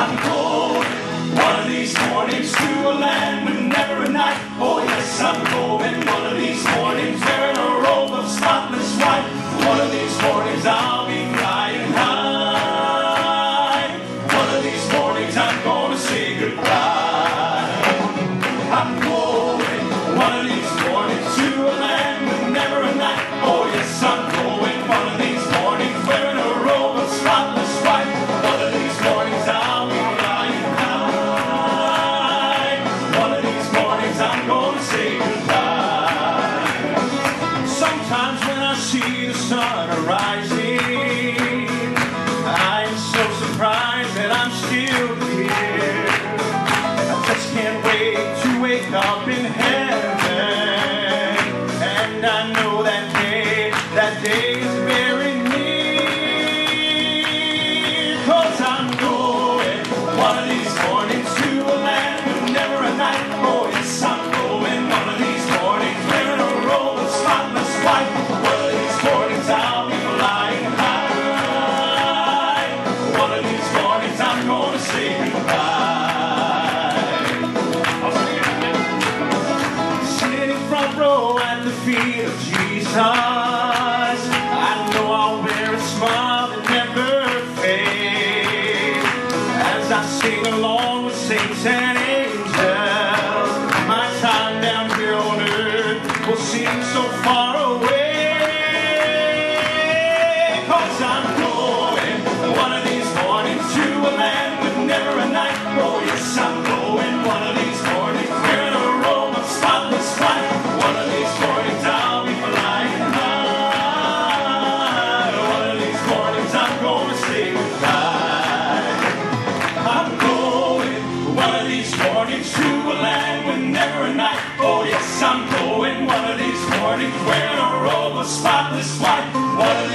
I'm going one of these mornings to a land with never a night. Oh yes, I'm going one of these mornings wearing a robe of spotless white. One of these mornings I'll be flying high. One of these mornings I'm gonna say goodbye. To wake up in heaven. At the feet of Jesus. I know I'll wear a smile that never fades as I sing along with saints and I'm going one of these mornings to a land. Oh yes, I'm going one of these mornings wearing a robe of spotless white. One